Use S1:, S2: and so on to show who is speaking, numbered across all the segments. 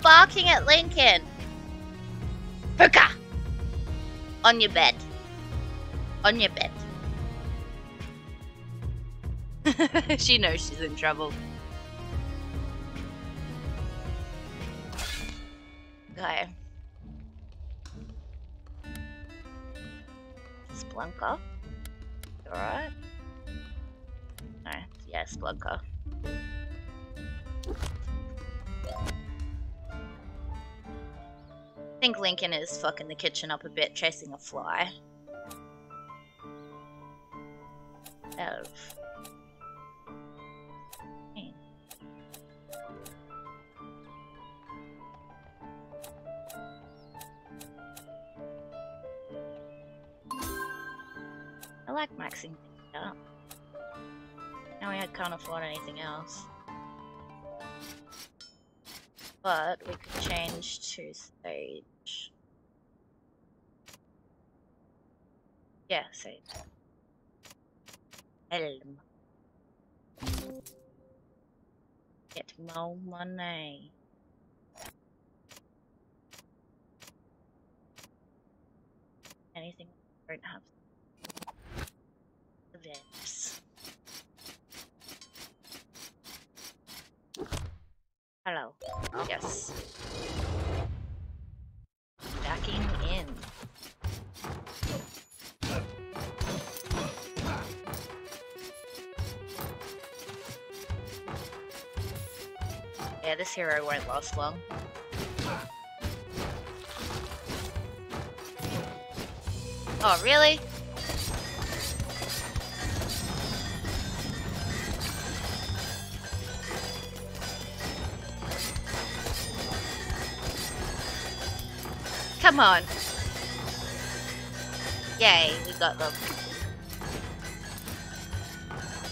S1: barking at Lincoln? Hooker! On your bed. On your bed. she knows she's in trouble. Okay. Spelunker. Alright. No, yeah, Spelunker. I think Lincoln is fucking the kitchen up a bit, chasing a fly. Of. Hmm. I like maxing things up. Now we can't afford anything else. But we could change to stage. Yeah, sage. Helm. Get more money. Anything I don't have. Events. Hello. Yes. Yeah, this hero won't last long. Oh, really? Come on. Yay, we got them.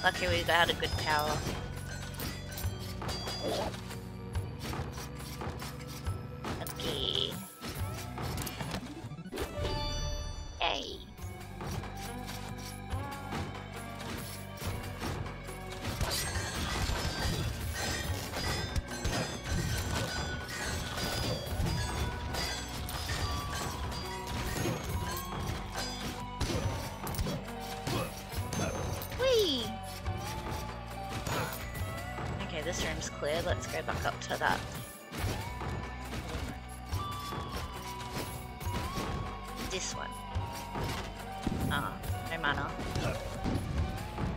S1: Lucky we got a good power. Clear. Let's go back up to that. This one. Ah, no mana.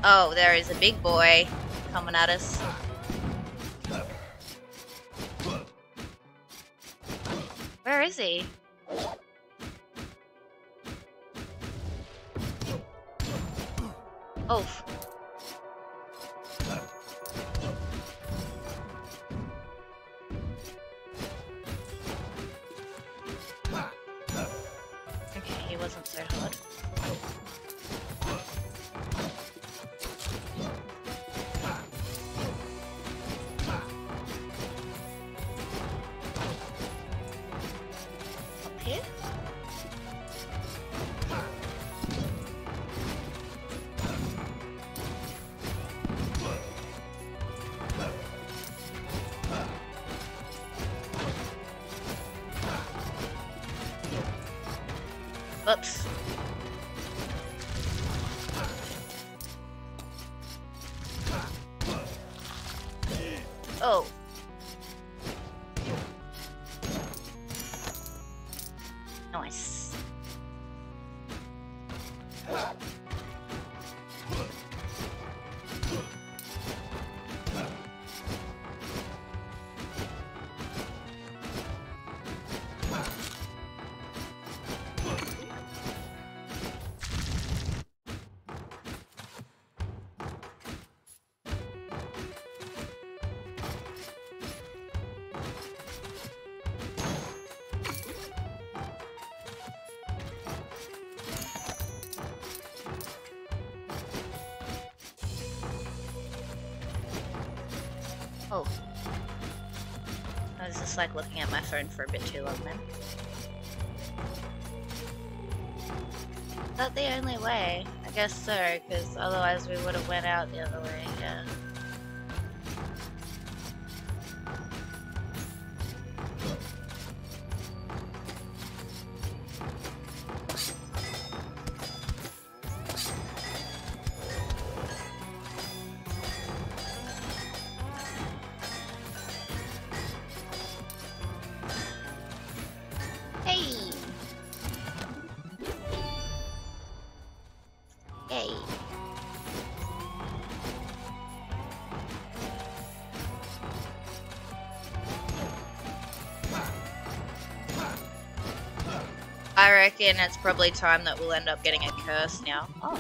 S1: Oh, there is a big boy coming at us. Where is he? Okay, he wasn't Oops. Oh. Just like looking at my phone for a bit too long then. Is that the only way? I guess so, because otherwise we would have went out the other way, yeah. I reckon it's probably time that we'll end up getting a curse now. Oh.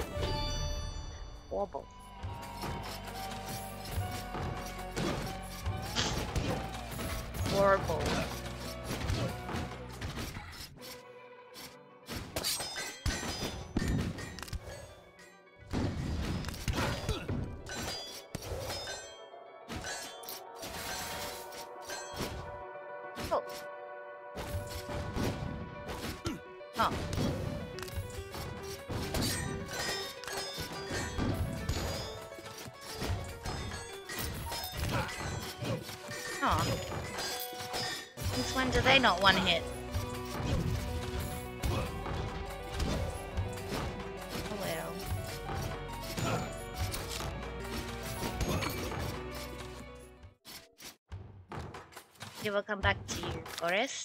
S1: Huh. Huh. Since when do they not one hit? Oh. You will come back to your forest.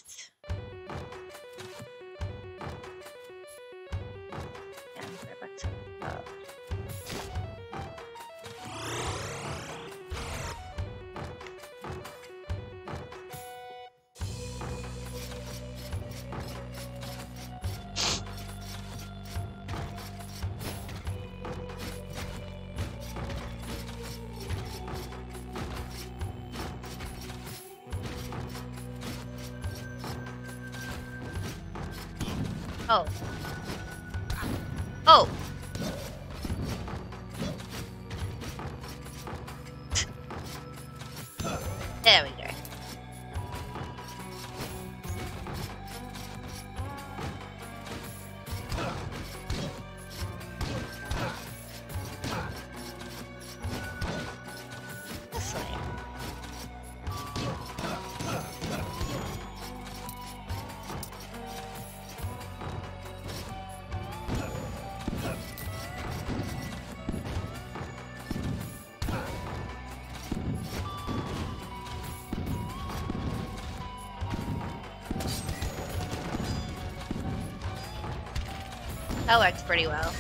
S1: That works pretty well.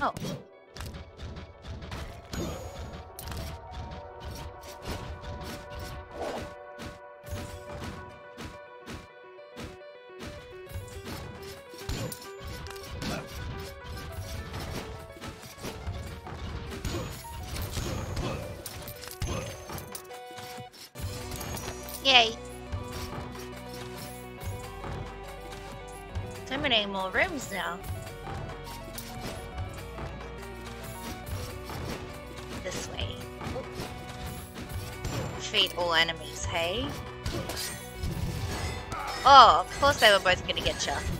S1: Oh. Rooms now. This way. Defeat all enemies, hey? Oh, of course they were both gonna get you.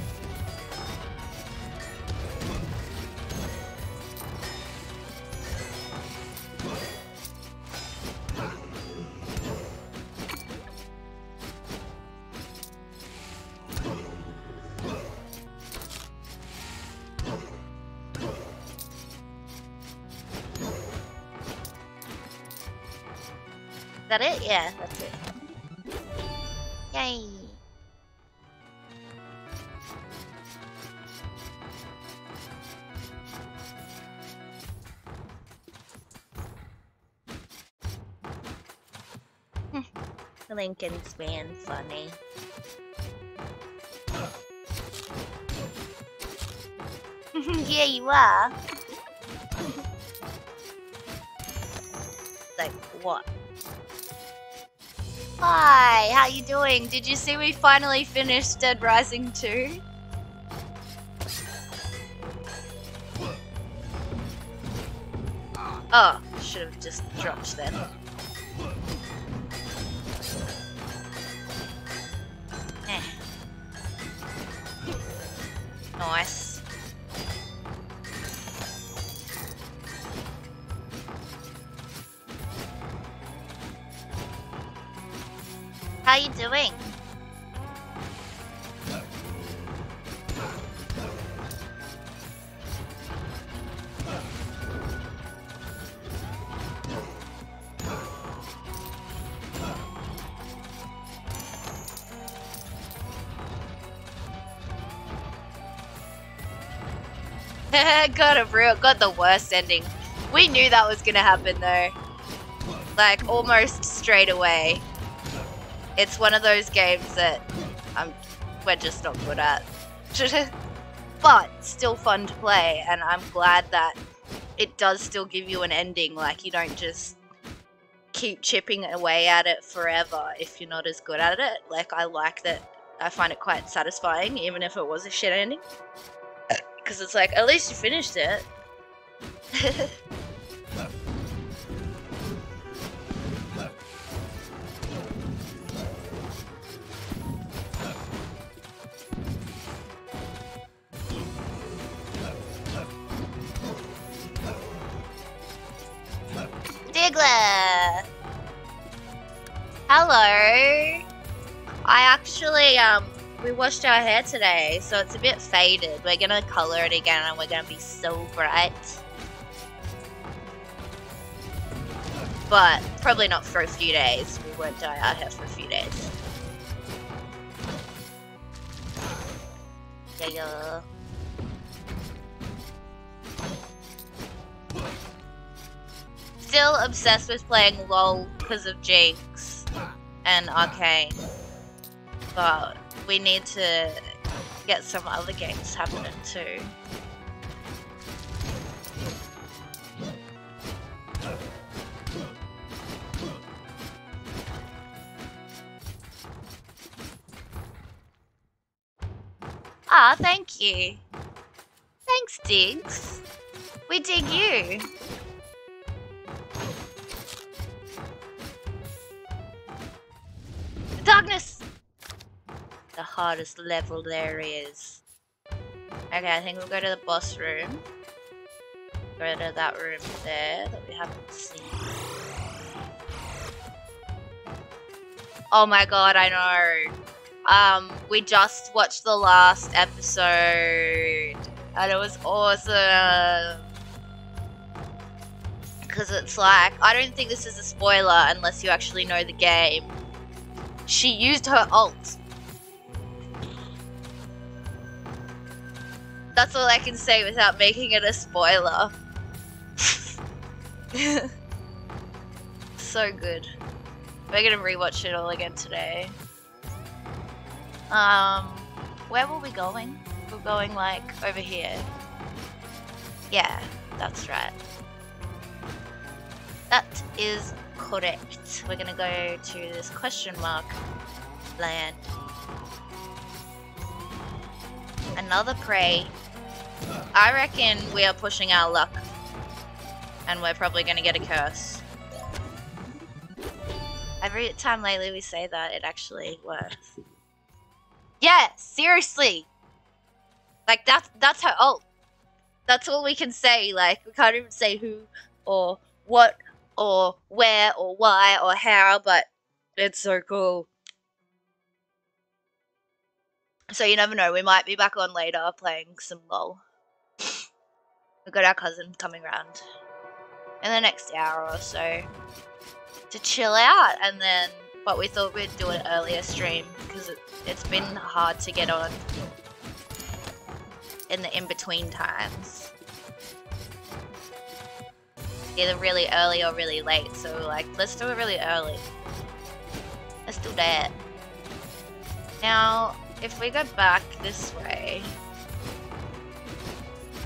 S1: Lincoln's man funny. yeah, you are. like what? Hi, how you doing? Did you see we finally finished Dead Rising 2? Oh, should have just dropped then. Nice. How you doing? got a real got the worst ending. We knew that was gonna happen though. Like, almost straight away. It's one of those games that I'm, we're just not good at. but still fun to play, and I'm glad that it does still give you an ending. Like, you don't just keep chipping away at it forever if you're not as good at it. Like, I like that. I find it quite satisfying, even if it was a shit ending. Because it's like, at least you finished it. Diglett! Hello! I actually, um, we washed our hair today, so it's a bit faded. We're gonna color it again and we're gonna be so bright. But probably not for a few days. We won't dye our hair for a few days. Yeah. Still obsessed with playing LOL because of Jinx and Arcane. But we need to get some other games happening too. Ah, thank you. Thanks, Diggs. We dig you. Darkness! Hardest level there is. Okay, I think we'll go to the boss room. Go to that room there that we haven't seen. Oh my god, I know. Um, we just watched the last episode and it was awesome. Because it's like, I don't think this is a spoiler unless you actually know the game. She used her ult. That's all I can say without making it a spoiler. so good. We're gonna rewatch it all again today. Um, where were we going? We're going like over here. Yeah, that's right. That is correct. We're gonna go to this question mark land. Another prey. I reckon we are pushing our luck. And we're probably gonna get a curse. Every time lately we say that, it actually works. Yeah, seriously. Like that's that's her ult. That's all we can say. Like we can't even say who or what or where or why or how, but it's so cool. So you never know, we might be back on later playing some LOL. We've got our cousin coming around in the next hour or so to chill out and then but we thought we'd do an earlier stream because it, it's been hard to get on in the in-between times. Either really early or really late, so like, let's do it really early. Let's do that. Now, if we go back this way,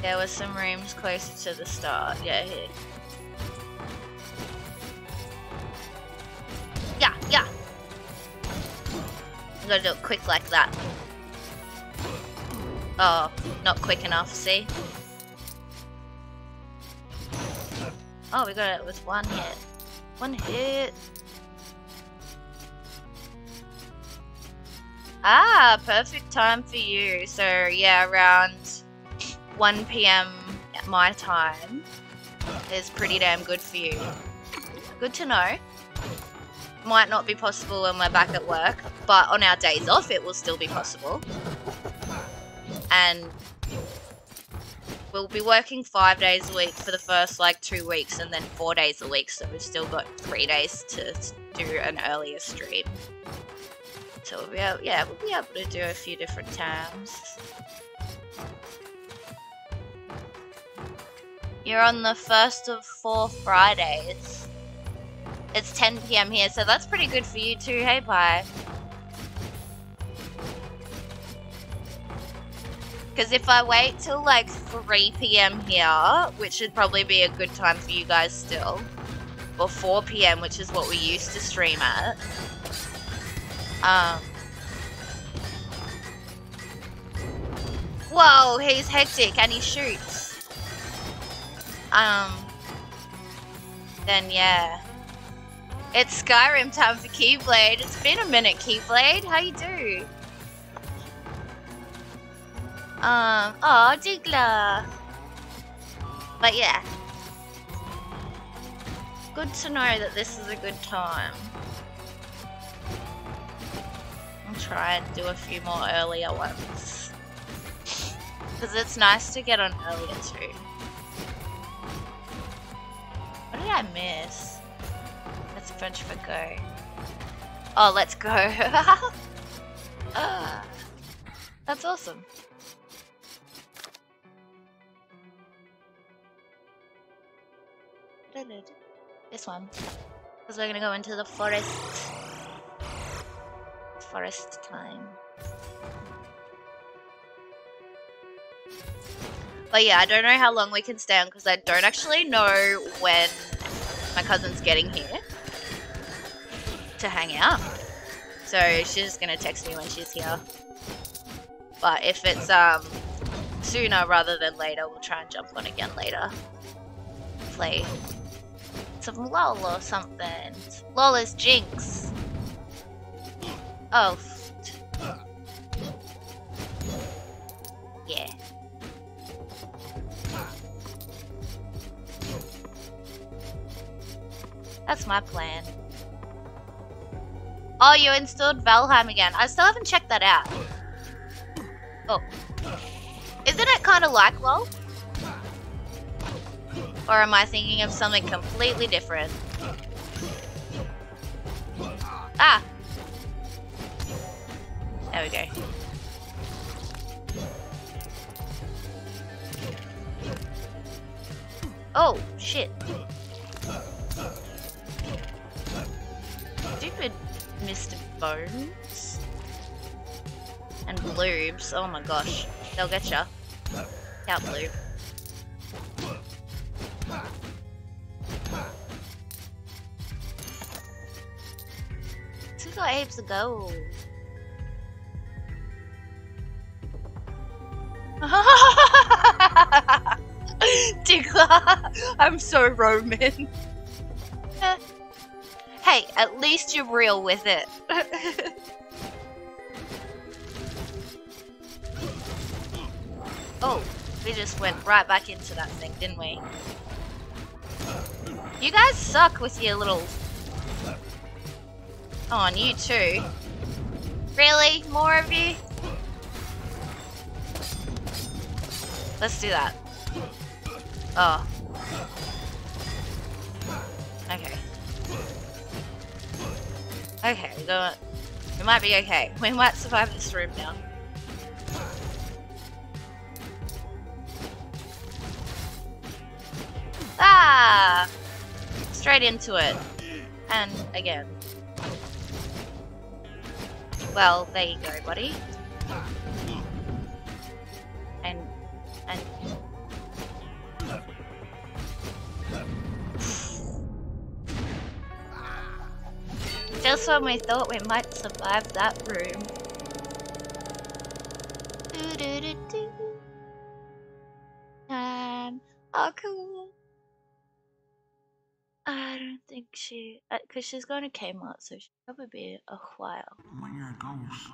S1: there were some rooms closer to the start. Yeah, here. Yeah, yeah. Gonna do it quick like that. Oh, not quick enough, see? Oh, we got it with one hit. One hit. Ah, perfect time for you. So, yeah, around 1 p.m. my time is pretty damn good for you. Good to know might not be possible when we're back at work, but on our days off it will still be possible. And we'll be working five days a week for the first like two weeks and then four days a week, so we've still got three days to do an earlier stream. So we'll be able, yeah, we'll be able to do a few different times. You're on the first of four Fridays. It's 10 p.m. here, so that's pretty good for you too, hey Pie? Because if I wait till like 3 p.m. here, which should probably be a good time for you guys still, or 4 p.m., which is what we used to stream at, um, Whoa, he's hectic and he shoots. Um, then yeah. It's Skyrim time for Keyblade. It's been a minute, Keyblade. How you do? Um, oh, Diggler. But yeah. Good to know that this is a good time. I'll try and do a few more earlier ones. Because it's nice to get on earlier too. Did I miss? That's French for go. Oh, let's go. uh, that's awesome. This one. Because we're gonna go into the forest. Forest time. But yeah, I don't know how long we can stay on because I don't actually know when my cousin's getting here to hang out. So she's just gonna text me when she's here. But if it's um sooner rather than later, we'll try and jump on again later. Play some LOL or something. LOL is Jinx. Oh. Yeah. That's my plan. Oh, you installed Valheim again. I still haven't checked that out. Oh. Isn't it kind of like LOL? Or am I thinking of something completely different? Ah! There we go. Oh, shit. Bones. And Bloobs. Oh my gosh. They'll get ya. Out Bloob. Two got apes of gold. Diggler, I'm so Roman. At least you're real with it. oh, we just went right back into that thing, didn't we? You guys suck with your little... Oh, and you too. Really? More of you? Let's do that. Oh. Okay, we got... We might be okay. We might survive this room now. Ah! Straight into it. And again. Well, there you go, buddy. Just when we thought we might survive that room. Do do do do. Um, oh cool. I don't think she, because uh, she's going to Kmart, so she'll probably be a while. When you're a ghost,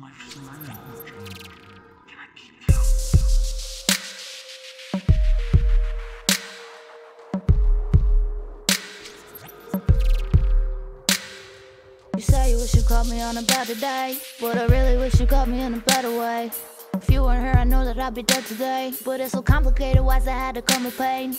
S1: life's You say you wish you caught me on a better day, but I really wish you caught me in a better way. If you weren't here, I know that I'd be dead today. But it's so complicated, why's I had to come with pain?